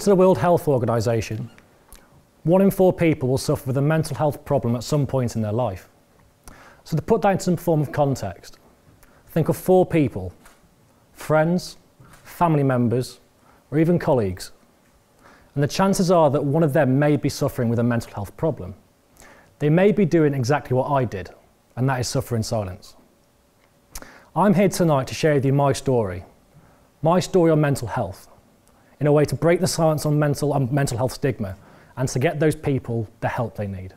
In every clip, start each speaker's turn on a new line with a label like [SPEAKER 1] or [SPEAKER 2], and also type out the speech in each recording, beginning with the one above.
[SPEAKER 1] According to the World Health Organization, one in four people will suffer with a mental health problem at some point in their life. So to put that into some form of context, think of four people, friends, family members, or even colleagues. And the chances are that one of them may be suffering with a mental health problem. They may be doing exactly what I did, and that is suffer in silence. I'm here tonight to share with you my story, my story on mental health, in a way to break the silence on mental, on mental health stigma and to get those people the help they need.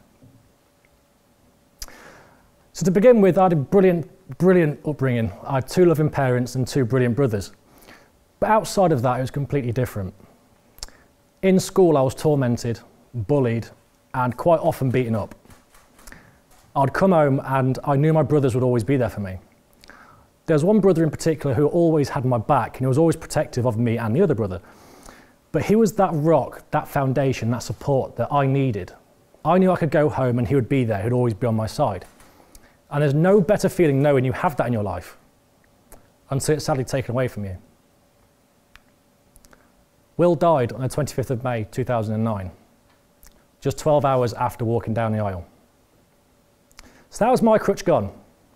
[SPEAKER 1] So to begin with, I had a brilliant, brilliant upbringing. I had two loving parents and two brilliant brothers. But outside of that, it was completely different. In school, I was tormented, bullied, and quite often beaten up. I'd come home and I knew my brothers would always be there for me. There was one brother in particular who always had my back and he was always protective of me and the other brother. But he was that rock, that foundation, that support that I needed. I knew I could go home and he would be there, he'd always be on my side. And there's no better feeling knowing you have that in your life until it's sadly taken away from you. Will died on the 25th of May 2009, just 12 hours after walking down the aisle. So that was my crutch gone,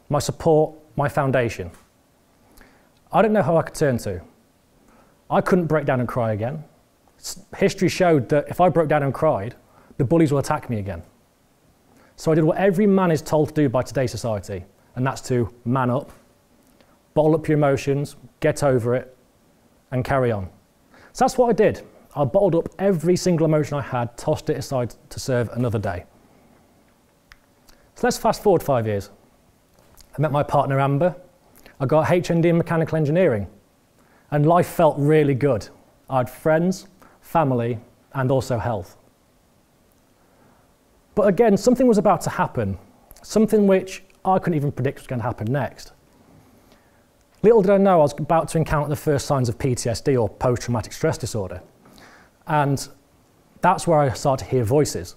[SPEAKER 1] my support, my foundation. I didn't know how I could turn to. I couldn't break down and cry again. History showed that if I broke down and cried, the bullies will attack me again. So I did what every man is told to do by today's society, and that's to man up, bottle up your emotions, get over it, and carry on. So that's what I did. I bottled up every single emotion I had, tossed it aside to serve another day. So let's fast forward five years. I met my partner Amber. I got HND in mechanical engineering, and life felt really good. I had friends, family, and also health. But again, something was about to happen, something which I couldn't even predict was going to happen next. Little did I know I was about to encounter the first signs of PTSD or post traumatic stress disorder. And that's where I started to hear voices.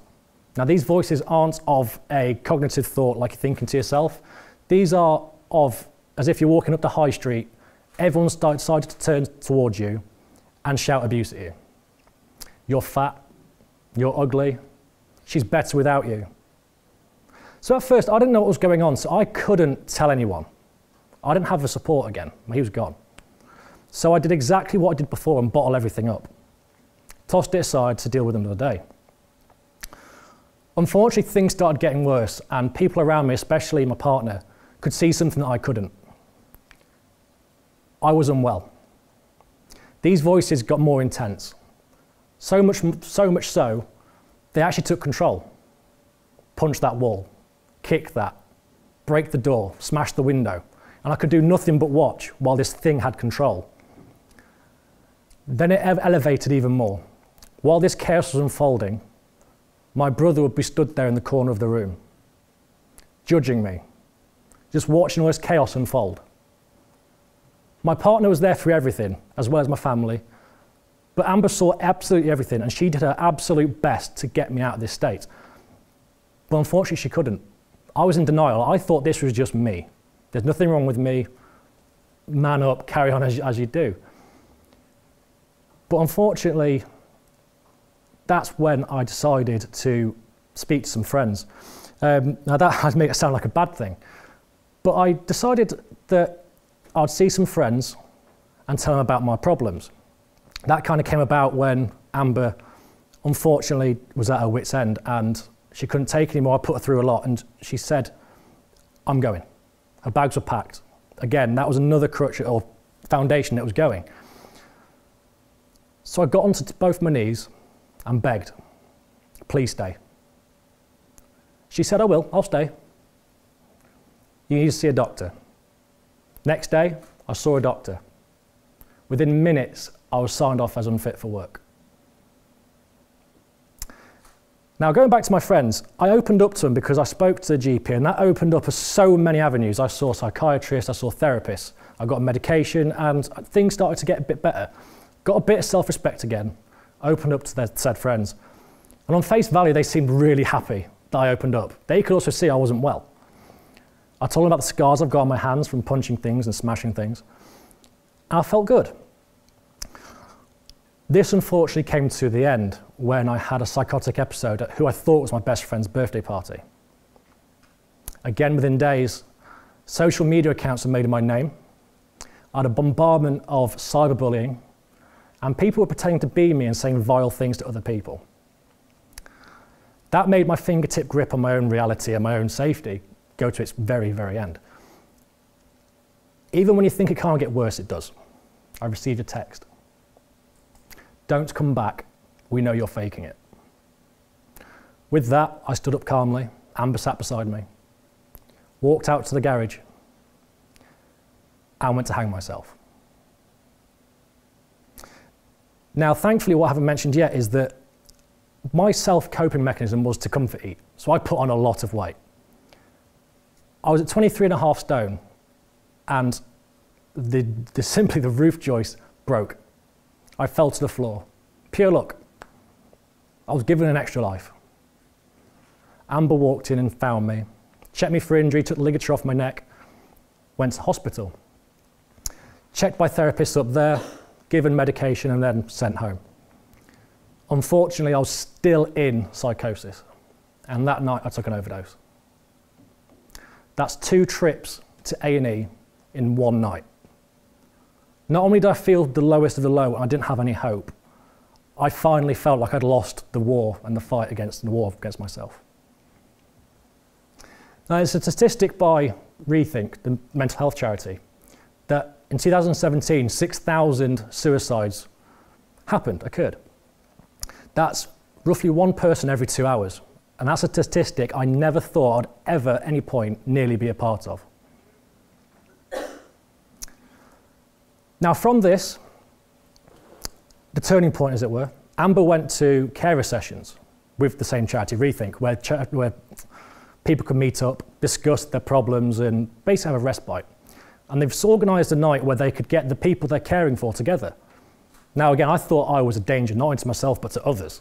[SPEAKER 1] Now, these voices aren't of a cognitive thought like you're thinking to yourself. These are of, as if you're walking up the high street, everyone decided to turn towards you and shout abuse at you. You're fat, you're ugly, she's better without you. So at first, I didn't know what was going on, so I couldn't tell anyone. I didn't have the support again. He was gone. So I did exactly what I did before and bottled everything up. Tossed it aside to deal with another day. Unfortunately, things started getting worse, and people around me, especially my partner, could see something that I couldn't. I was unwell. These voices got more intense. So much, so much so, they actually took control. Punch that wall, kick that, break the door, smash the window. And I could do nothing but watch while this thing had control. Then it elevated even more. While this chaos was unfolding, my brother would be stood there in the corner of the room, judging me, just watching all this chaos unfold. My partner was there for everything, as well as my family. But Amber saw absolutely everything, and she did her absolute best to get me out of this state. But unfortunately, she couldn't. I was in denial. I thought this was just me. There's nothing wrong with me. Man up, carry on as, as you do. But unfortunately, that's when I decided to speak to some friends. Um, now that has made it sound like a bad thing, but I decided that I'd see some friends and tell them about my problems. That kind of came about when Amber, unfortunately, was at her wits' end and she couldn't take anymore. I put her through a lot and she said, I'm going. Her bags were packed. Again, that was another crutch or foundation that was going. So I got onto both my knees and begged, please stay. She said, I will, I'll stay. You need to see a doctor. Next day, I saw a doctor. Within minutes, I was signed off as unfit for work. Now, going back to my friends, I opened up to them because I spoke to the GP, and that opened up so many avenues. I saw psychiatrists, I saw therapists, I got medication, and things started to get a bit better. Got a bit of self respect again, opened up to their said friends. And on face value, they seemed really happy that I opened up. They could also see I wasn't well. I told them about the scars I've got on my hands from punching things and smashing things. And I felt good. This unfortunately came to the end when I had a psychotic episode at who I thought was my best friend's birthday party. Again, within days, social media accounts were made in my name. I had a bombardment of cyberbullying, and people were pretending to be me and saying vile things to other people. That made my fingertip grip on my own reality and my own safety go to its very, very end. Even when you think it can't get worse, it does. I received a text. Don't come back. We know you're faking it. With that, I stood up calmly. Amber sat beside me, walked out to the garage, and went to hang myself. Now, thankfully, what I haven't mentioned yet is that my self coping mechanism was to comfort eat. So I put on a lot of weight. I was at 23 and a half stone, and the, the, simply the roof joist broke. I fell to the floor. Pure luck. I was given an extra life. Amber walked in and found me, checked me for injury, took the ligature off my neck, went to hospital. Checked by therapists up there, given medication, and then sent home. Unfortunately, I was still in psychosis, and that night I took an overdose. That's two trips to A&E in one night. Not only did I feel the lowest of the low and I didn't have any hope, I finally felt like I'd lost the war and the fight against the war against myself. Now, it's a statistic by Rethink, the mental health charity, that in 2017, 6,000 suicides happened, occurred. That's roughly one person every two hours. And that's a statistic I never thought I'd ever, at any point, nearly be a part of. Now, from this, the turning point, as it were, Amber went to carer sessions with the same charity, Rethink, where, where people could meet up, discuss their problems, and basically have a respite. And they've organised a night where they could get the people they're caring for together. Now, again, I thought I was a danger, not only to myself, but to others.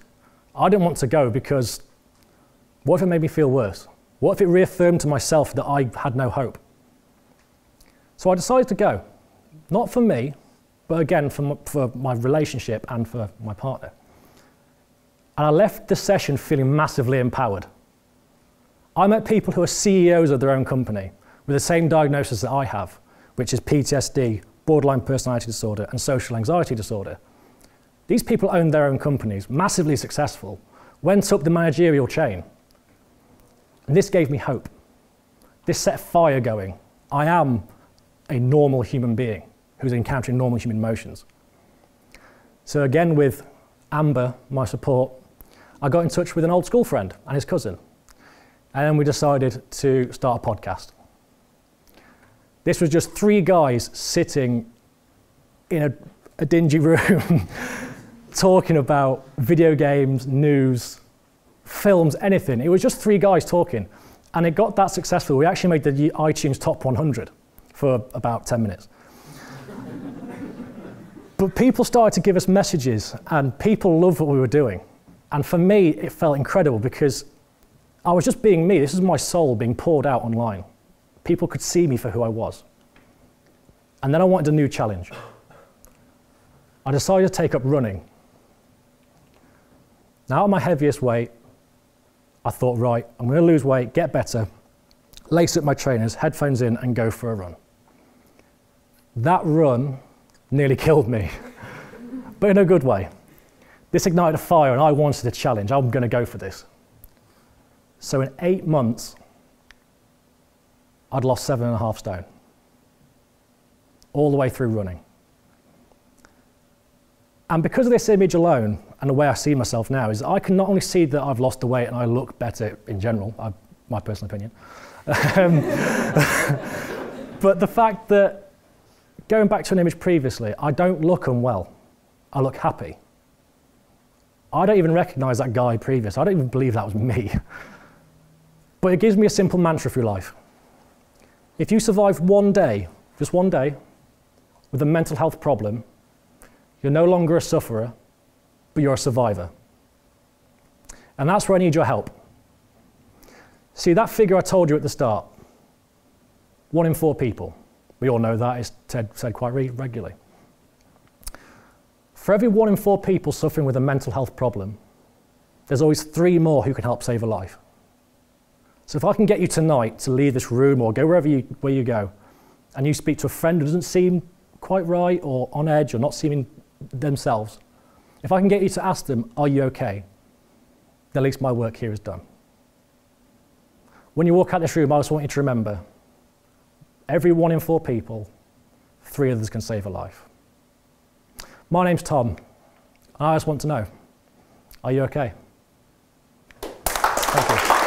[SPEAKER 1] I didn't want to go because what if it made me feel worse? What if it reaffirmed to myself that I had no hope? So I decided to go. Not for me, but again, for my, for my relationship and for my partner. And I left the session feeling massively empowered. I met people who are CEOs of their own company with the same diagnosis that I have, which is PTSD, borderline personality disorder, and social anxiety disorder. These people owned their own companies, massively successful, went up the managerial chain. And this gave me hope. This set fire going. I am a normal human being who's encountering normal human emotions. So again, with Amber, my support, I got in touch with an old school friend and his cousin. And then we decided to start a podcast. This was just three guys sitting in a, a dingy room talking about video games, news, films, anything. It was just three guys talking. And it got that successful. We actually made the iTunes top 100 for about 10 minutes. But people started to give us messages, and people loved what we were doing. And for me, it felt incredible because I was just being me. This is my soul being poured out online. People could see me for who I was. And then I wanted a new challenge. I decided to take up running. Now, at my heaviest weight, I thought, right, I'm going to lose weight, get better, lace up my trainers, headphones in, and go for a run. That run nearly killed me, but in a good way. This ignited a fire, and I wanted a challenge. I'm going to go for this. So, in eight months, I'd lost seven and a half stone, all the way through running. And because of this image alone, and the way I see myself now, is I can not only see that I've lost the weight and I look better in general, I, my personal opinion, um, but the fact that Going back to an image previously, I don't look unwell. I look happy. I don't even recognize that guy previous. I don't even believe that was me. But it gives me a simple mantra for life. If you survive one day, just one day, with a mental health problem, you're no longer a sufferer, but you're a survivor. And that's where I need your help. See, that figure I told you at the start one in four people. We all know that, it's said, said quite re regularly. For every one in four people suffering with a mental health problem, there's always three more who can help save a life. So if I can get you tonight to leave this room or go wherever you, where you go, and you speak to a friend who doesn't seem quite right or on edge or not seeming themselves, if I can get you to ask them, Are you okay? at least my work here is done. When you walk out this room, I just want you to remember every one in four people, three others can save a life. My name's Tom, and I just want to know are you okay? Thank you.